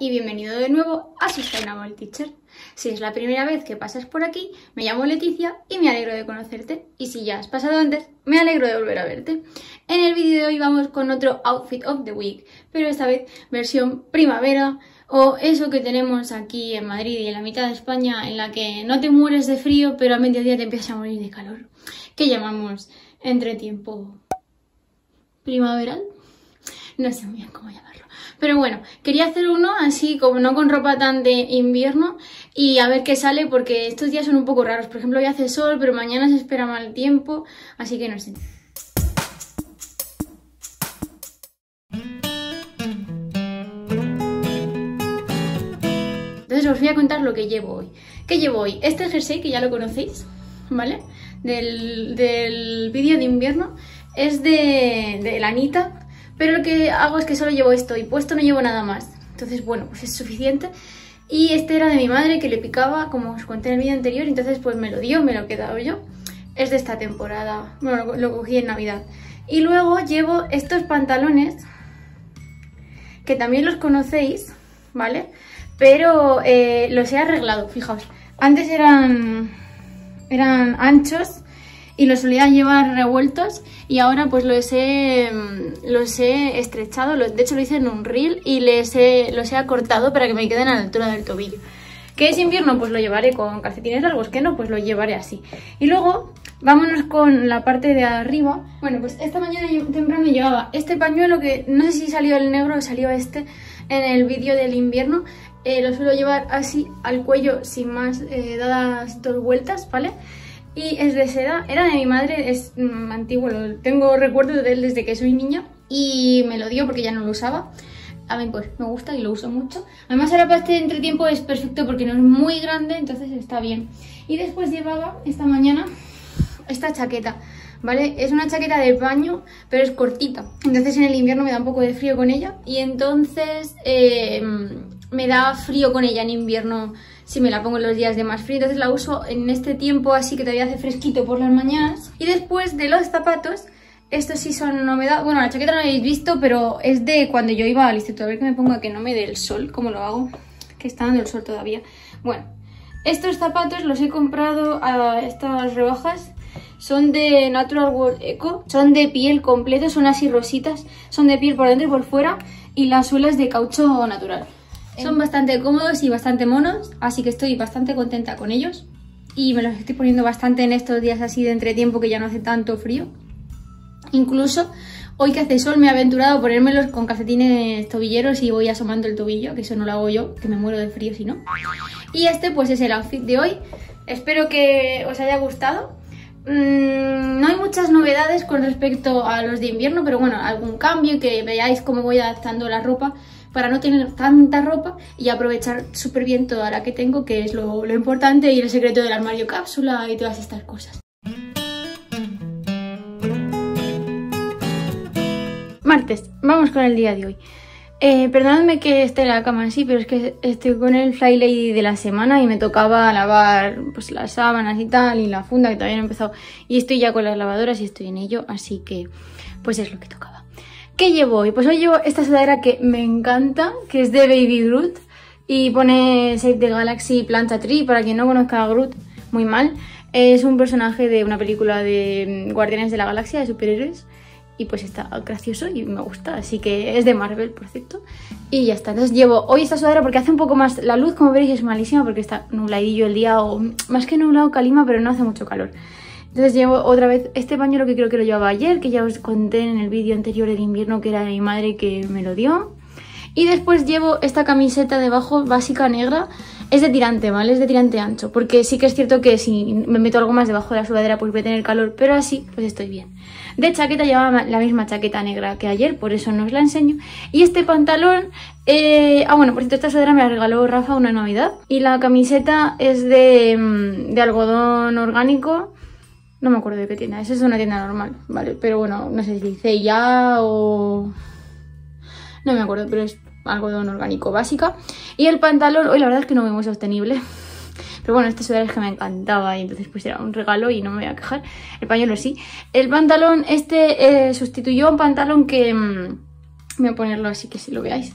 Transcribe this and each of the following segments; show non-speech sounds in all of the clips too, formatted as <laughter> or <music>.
y bienvenido de nuevo a Sustainable Teacher. Si es la primera vez que pasas por aquí, me llamo Leticia y me alegro de conocerte. Y si ya has pasado antes, me alegro de volver a verte. En el vídeo de hoy vamos con otro Outfit of the Week, pero esta vez versión primavera o eso que tenemos aquí en Madrid y en la mitad de España en la que no te mueres de frío, pero a mediodía te empiezas a morir de calor, que llamamos entretiempo primaveral. No sé muy bien cómo llamarlo. Pero bueno, quería hacer uno así como no con ropa tan de invierno y a ver qué sale porque estos días son un poco raros. Por ejemplo, hoy hace sol, pero mañana se espera mal tiempo, así que no sé. Entonces os voy a contar lo que llevo hoy. ¿Qué llevo hoy? Este jersey, que ya lo conocéis, ¿vale? Del, del vídeo de invierno, es de, de lanita pero lo que hago es que solo llevo esto y puesto no llevo nada más. Entonces, bueno, pues es suficiente. Y este era de mi madre que le picaba, como os conté en el vídeo anterior, entonces pues me lo dio, me lo he quedado yo. Es de esta temporada, bueno, lo, cogí en Navidad. Y luego llevo estos pantalones, que también los conocéis, ¿vale? Pero eh, los he arreglado, fijaos. Antes eran, eran anchos y los solía llevar revueltos y ahora pues los he, los he estrechado, de hecho lo hice en un reel y les he, los he acortado para que me queden a la altura del tobillo. ¿Qué es invierno? Pues lo llevaré con calcetines largos, que no, pues lo llevaré así. Y luego, vámonos con la parte de arriba. Bueno, pues esta mañana temprano llevaba este pañuelo que no sé si salió el negro o salió este en el vídeo del invierno. Eh, lo suelo llevar así al cuello sin más eh, dadas dos vueltas, ¿vale? Y es de seda, era de mi madre, es mm, antiguo, tengo recuerdos de él desde que soy niña y me lo dio porque ya no lo usaba. A mí pues me gusta y lo uso mucho. Además ahora para este entretiempo es perfecto porque no es muy grande, entonces está bien. Y después llevaba esta mañana esta chaqueta, ¿vale? Es una chaqueta de baño, pero es cortita. Entonces en el invierno me da un poco de frío con ella. Y entonces eh, me da frío con ella en invierno si me la pongo en los días de más frío. Entonces la uso en este tiempo así que todavía hace fresquito por las mañanas. Y después de los zapatos, estos sí son novedad. Bueno, la chaqueta no la habéis visto, pero es de cuando yo iba al instituto. A ver que me pongo que no me dé el sol, ¿cómo lo hago? Que está dando el sol todavía. Bueno, estos zapatos los he comprado a estas rebajas. Son de Natural World Eco, son de piel completo, son así rositas, son de piel por dentro y por fuera y la suela es de caucho natural. Son bastante cómodos y bastante monos, así que estoy bastante contenta con ellos. Y me los estoy poniendo bastante en estos días así de entretiempo que ya no hace tanto frío. Incluso hoy que hace sol me he aventurado a ponérmelos con calcetines tobilleros y voy asomando el tobillo, que eso no lo hago yo, que me muero de frío si no. Y este pues es el outfit de hoy. Espero que os haya gustado. Mm, no hay muchas novedades con respecto a los de invierno, pero bueno, algún cambio y que veáis cómo voy adaptando la ropa para no tener tanta ropa y aprovechar súper bien toda la que tengo, que es lo, importante y el secreto del armario cápsula y todas estas cosas. Martes, vamos con el día de hoy. Eh, perdonadme que esté en la cama así, pero es que estoy con el Fly Lady de la semana y me tocaba lavar pues las sábanas y tal y la funda que todavía no he empezado y estoy ya con las lavadoras y estoy en ello, así que pues es lo que tocaba. ¿Qué llevo hoy? Pues hoy llevo esta sudadera que me encanta, que es de Baby Groot y pone Save the Galaxy Planta Tree, para quien no conozca a Groot, muy mal. Es un personaje de una película de mm, Guardianes de la Galaxia, de superhéroes, y pues está gracioso y me gusta, así que es de Marvel, por cierto. Y ya está, entonces llevo hoy esta sudadera porque hace un poco más, la luz como veréis es malísima porque está nubladillo el día, o más que nublado calima, pero no hace mucho calor. Entonces llevo otra vez este pañuelo que creo que lo llevaba ayer, que ya os conté en el vídeo anterior del invierno que era de mi madre que me lo dio. Y después llevo esta camiseta debajo básica negra, es de tirante, ¿vale? Es de tirante ancho, porque sí que es cierto que si me meto algo más debajo de la sudadera pues voy a tener calor, pero así pues estoy bien. De chaqueta llevaba la misma chaqueta negra que ayer, por eso no os la enseño. Y este pantalón, eh... ah bueno, por cierto esta sudadera me la regaló Rafa una Navidad. Y la camiseta es de, mm, de algodón orgánico, no me acuerdo de qué tienda, esa es una tienda normal, ¿vale? Pero bueno, no sé si dice ya o... No me acuerdo, pero es algodón orgánico básica. Y el pantalón, hoy la verdad es que no veo muy sostenible. <laughs> Pero bueno, este sudadero es que me encantaba y entonces pues era un regalo y no me voy a quejar. El pañuelo sí. El pantalón este eh, sustituyó a un pantalón que... Mmm, voy a ponerlo así que si lo veáis.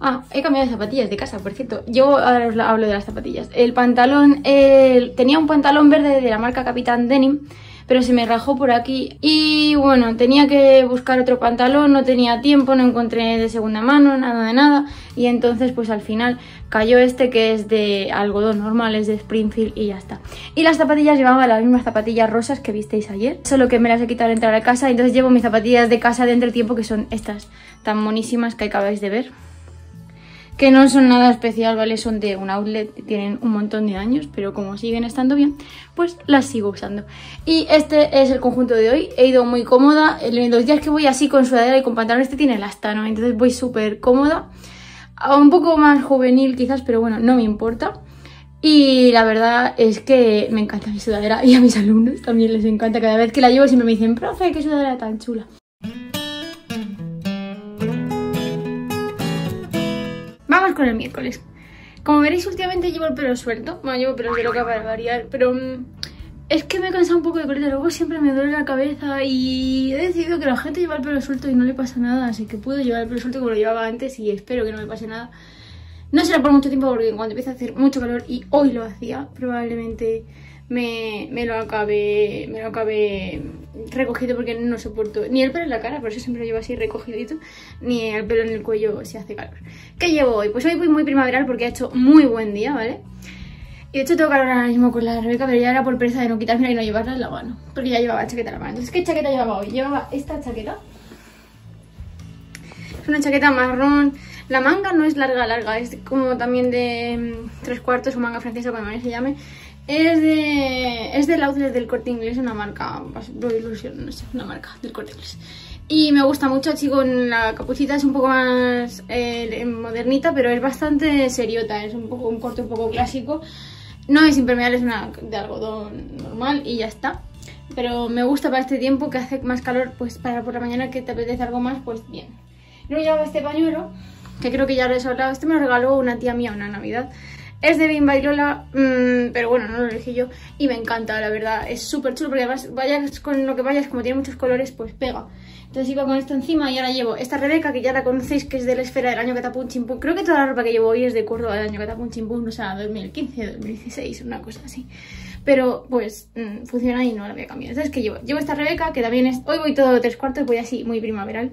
Ah, he cambiado de zapatillas de casa, por cierto. Yo ahora os hablo de las zapatillas. El pantalón, tenía un pantalón verde de la marca Capitán Denim, pero se me rajó por aquí. Y bueno, tenía que buscar otro pantalón, no tenía tiempo, no encontré de segunda mano, nada de nada. Y entonces pues al final cayó este que es de algodón normal, es de Springfield y ya está. Y las zapatillas llevaba las mismas zapatillas rosas que visteis ayer, solo que me las he quitado al entrar a casa. Entonces llevo mis zapatillas de casa de entre tiempo que son estas tan monísimas que acabáis de ver que no son nada especial, ¿vale? Son de un outlet, tienen un montón de años, pero como siguen estando bien, pues las sigo usando. Y este es el conjunto de hoy, he ido muy cómoda, en los días que voy así con sudadera y con pantalón, este tiene elastano, entonces voy súper cómoda, un poco más juvenil quizás, pero bueno, no me importa. Y la verdad es que me encanta mi sudadera y a mis alumnos también les encanta. Cada vez que la llevo siempre me dicen, profe, qué sudadera tan chula. Con el miércoles. Como veréis, últimamente llevo el pelo suelto. Bueno, llevo pelo de loca para variar, pero mm, es que me he cansado un poco de coleta. Luego siempre me duele la cabeza y he decidido que la gente lleva el pelo suelto y no le pasa nada. Así que puedo llevar el pelo suelto como lo llevaba antes y espero que no me pase nada. No será por mucho tiempo porque cuando empiece a hacer mucho calor y hoy lo hacía, probablemente me, me, lo acabe me lo acabe recogido porque no soporto ni el pelo en la cara, por eso siempre lo llevo así recogidito, ni el pelo en el cuello si hace calor. ¿Qué llevo hoy? Pues hoy voy muy primaveral porque ha hecho muy buen día, ¿vale? Y de hecho tengo calor ahora mismo con la Rebeca, pero ya era por pereza de no quitarme y no llevarla en la mano, porque ya llevaba chaqueta en la mano. Entonces, ¿qué chaqueta llevaba hoy? Llevaba esta chaqueta. Es una chaqueta marrón. La manga no es larga, larga, es como también de mm, tres cuartos o manga francesa, como se llame. Es de. Es del outlet del corte inglés, una marca. Ilusión, no sé, una marca del corte inglés. Y me gusta mucho, así con la capuchita es un poco más eh, modernita, pero es bastante seriota, es un poco un corte un poco clásico. No es impermeable, es una de algodón normal y ya está. Pero me gusta para este tiempo que hace más calor, pues para por la mañana que te apetece algo más, pues bien. Luego llevo este pañuelo, que creo que ya lo he hablado. Este me lo regaló una tía mía una Navidad. Es de Bimba y Lola, mm, pero bueno, no lo elegí yo y me encanta, la verdad. Es súper chulo porque además vayas con lo que vayas, como tiene muchos colores, pues pega. Entonces iba con esto encima y ahora llevo esta Rebeca, que ya la conocéis, que es de la esfera del año Catapum Chimpum. Creo que toda la ropa que llevo hoy es de Córdoba del año Catapum Chimpum, no sé, 2015, 2016, una cosa así. Pero pues mm, funciona y no la voy a cambiar. Entonces, ¿qué llevo? Llevo esta Rebeca, que también es... Hoy voy todo tres cuartos, voy así muy primaveral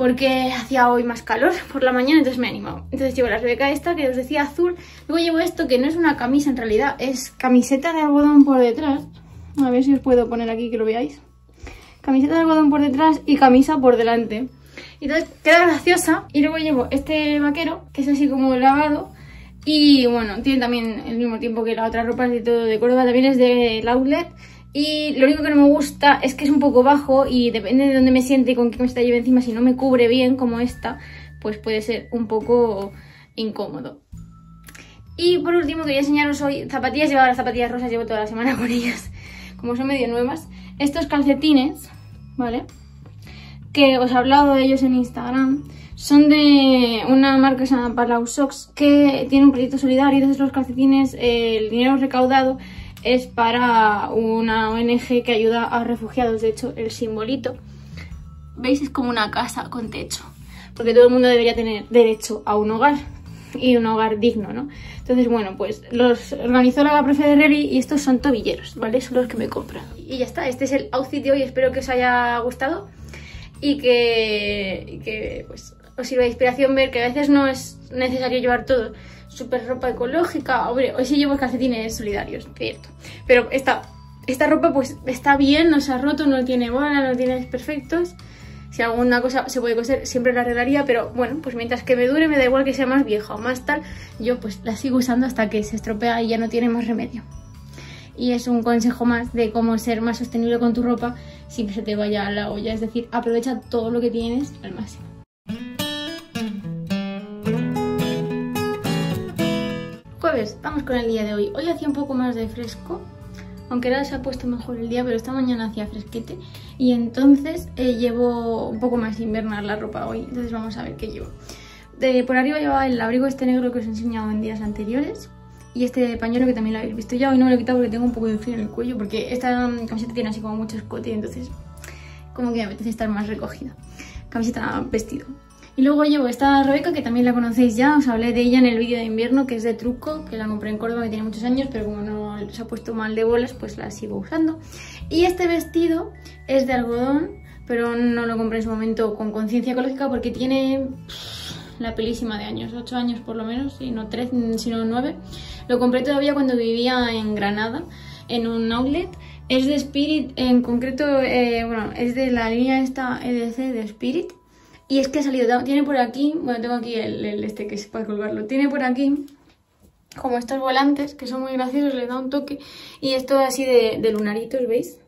porque hacía hoy más calor <laughs> por la mañana, entonces me he animado. Entonces llevo la Rebeca esta, que os decía azul, luego llevo esto, que no es una camisa en realidad, es camiseta de algodón por detrás. A ver si os puedo poner aquí que lo veáis. Camiseta de algodón por detrás y camisa por delante. Entonces queda graciosa. Y luego llevo este vaquero, que es así como lavado. Y bueno, tiene también el mismo tiempo que la otra ropa, es de todo de Córdoba, también es de outlet. Y lo único que no me gusta es que es un poco bajo y depende de dónde me siente y con qué camiseta lleve encima, si no me cubre bien como esta, pues puede ser un poco incómodo. Y por último quería enseñaros hoy zapatillas, llevaba las zapatillas rosas, llevo toda la semana <laughs> con ellas, como son medio nuevas. Estos calcetines, ¿vale? Que os he hablado de ellos en Instagram. Son de una marca que se llama Palau Socks, que tiene un proyecto solidario. Entonces los calcetines, el dinero recaudado es para una ONG que ayuda a refugiados. De hecho, el simbolito, ¿veis? Es como una casa con techo. Porque todo el mundo debería tener derecho a un hogar y un hogar digno, ¿no? Entonces, bueno, pues los organizó la profe de Reri y estos son tobilleros, ¿vale? Son los que me compran. Y ya está, este es el outfit de hoy, espero que os haya gustado y que, que pues, os sirva de inspiración ver que a veces no es necesario llevar todo súper ropa ecológica. Hombre, hoy sí llevo calcetines solidarios, cierto. Pero esta, esta ropa pues está bien, no se ha roto, no tiene bola, no tiene desperfectos. Si alguna cosa se puede coser, siempre la arreglaría, pero bueno, pues mientras que me dure, me da igual que sea más vieja o más tal, yo pues la sigo usando hasta que se estropea y ya no tiene más remedio. Y es un consejo más de cómo ser más sostenible con tu ropa sin que se te vaya a la olla, es decir, aprovecha todo lo que tienes al máximo. Vamos con el día de hoy. Hoy hacía un poco más de fresco, aunque ahora se ha puesto mejor el día, pero esta mañana hacía fresquete. Y entonces eh, llevo un poco más invernal la ropa hoy, entonces vamos a ver qué llevo. De, por arriba llevaba el abrigo este negro que os he enseñado en días anteriores. Y este pañuelo que también lo habéis visto ya, hoy no me lo he quitado porque tengo un poco de frío en el cuello, porque esta camiseta tiene así como mucho escote, entonces como que me apetece estar más recogida. Camiseta vestido. Y luego llevo esta Rebeca, que también la conocéis ya, os hablé de ella en el vídeo de invierno, que es de truco, que la compré en Córdoba, que tiene muchos años, pero como no se ha puesto mal de bolas, pues la sigo usando. Y este vestido es de algodón, pero no lo compré en su momento con conciencia ecológica porque tiene la pelísima de años, 8 años por lo menos, y no 3, sino 9. Lo compré todavía cuando vivía en Granada, en un outlet. Es de Spirit, en concreto, eh, bueno, es de la línea esta EDC de Spirit. Y es que ha salido, tiene por aquí, bueno, tengo aquí el, este que es para colgarlo, tiene por aquí como estos volantes que son muy graciosos, le da un toque. Y esto así de, de lunaritos, ¿veis?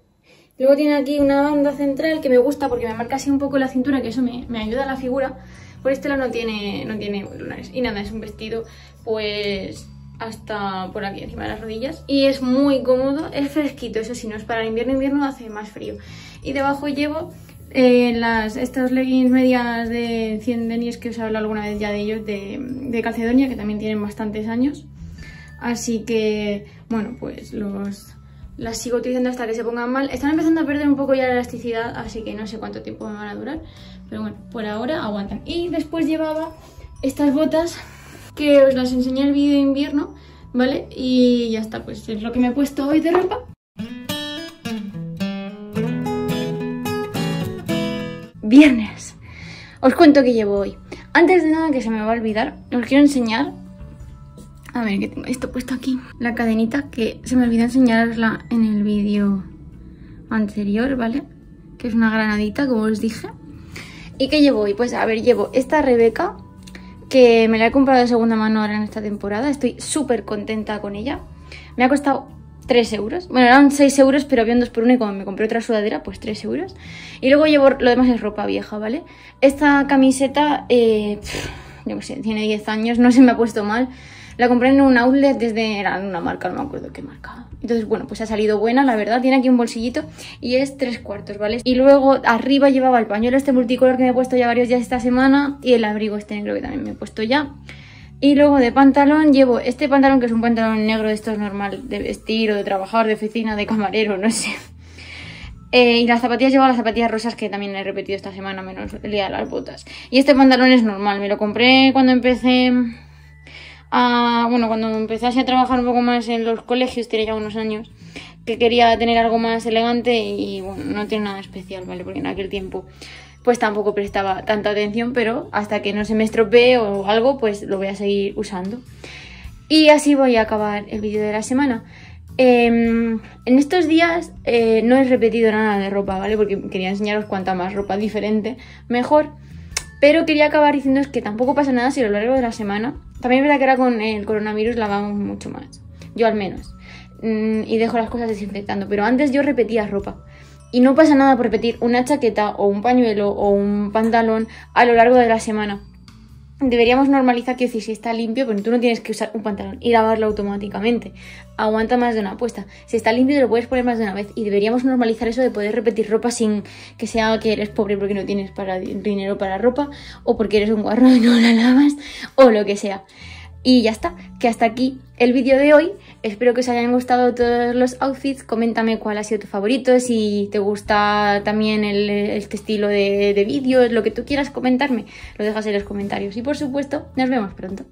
Luego tiene aquí una banda central que me gusta porque me marca así un poco la cintura, que eso me, me ayuda a la figura. Por este lado no tiene, no tiene lunares. Y nada, es un vestido pues hasta por aquí encima de las rodillas. Y es muy cómodo, es fresquito, eso sí, no es para el invierno, invierno hace más frío. Y debajo llevo eh, las, estos leggings medias de 100 denis que os he hablado alguna vez ya de ellos, de, de Calcedonia, que también tienen bastantes años. Así que, bueno, pues los, las sigo utilizando hasta que se pongan mal. Están empezando a perder un poco ya la elasticidad, así que no sé cuánto tiempo me van a durar. Pero bueno, por ahora aguantan. Y después llevaba estas botas que os las enseñé en el vídeo de invierno, ¿vale? Y ya está, pues es lo que me he puesto hoy de ropa. Viernes. Os cuento que llevo hoy. Antes de nada que se me va a olvidar, os quiero enseñar a ver, que tengo esto puesto aquí. La cadenita que se me olvidó enseñarosla en el vídeo anterior, ¿vale? Que es una granadita, como os dije. ¿Y qué llevo hoy? Pues a ver, llevo esta Rebeca, que me la he comprado de segunda mano ahora en esta temporada. Estoy súper contenta con ella. Me ha costado 3 euros. Bueno, eran 6 euros, pero había un 2 por 1 y como me compré otra sudadera, pues 3 euros. Y luego llevo, lo demás es ropa vieja, ¿vale? Esta camiseta, eh, yo qué sé, tiene 10 años, no se me ha puesto mal. La compré en un outlet desde, era una marca, no me acuerdo qué marca. Entonces, bueno, pues ha salido buena, la verdad. Tiene aquí un bolsillito y es tres cuartos, ¿vale? Y luego arriba llevaba el pañuelo este multicolor que me he puesto ya varios días esta semana y el abrigo este negro que también me he puesto ya. Y luego de pantalón llevo este pantalón que es un pantalón negro de estos normal de vestir o de trabajar, de oficina, de camarero, no sé. Eh, y las zapatillas llevo las zapatillas rosas que también he repetido esta semana, menos el día de las botas. Y este pantalón es normal, me lo compré cuando empecé bueno, cuando empecé a trabajar un poco más en los colegios, tenía ya unos años, que quería tener algo más elegante y bueno, no tiene nada especial, ¿vale? Porque en aquel tiempo pues tampoco prestaba tanta atención, pero hasta que no se me estropee o algo, pues lo voy a seguir usando. Y así voy a acabar el vídeo de la semana. Em, en estos días eh, no he repetido nada de ropa, ¿vale? Porque quería enseñaros cuánta más ropa diferente, mejor. Pero quería acabar diciéndoos que tampoco pasa nada si a lo largo de la semana también es verdad que ahora con el coronavirus lavamos mucho más. Yo al menos. Mm, y dejo las cosas desinfectando. Pero antes yo repetía ropa. Y no pasa nada por repetir una chaqueta o un pañuelo o un pantalón a lo largo de la semana deberíamos normalizar que si está limpio, pero tú no tienes que usar un pantalón y lavarlo automáticamente. Aguanta más de una puesta. Si está limpio te lo puedes poner más de una vez. Y deberíamos normalizar eso de poder repetir ropa sin que sea que eres pobre porque no tienes para, dinero para ropa, o porque eres un guarro y no la <laughs> lavas, o lo que sea. Y ya está, que hasta aquí el vídeo de hoy. Espero que os hayan gustado todos los outfits. Coméntame cuál ha sido tu favorito, si te gusta también el, este estilo de, de vídeos, lo que tú quieras comentarme, lo dejas en los comentarios. Y por supuesto, nos vemos pronto.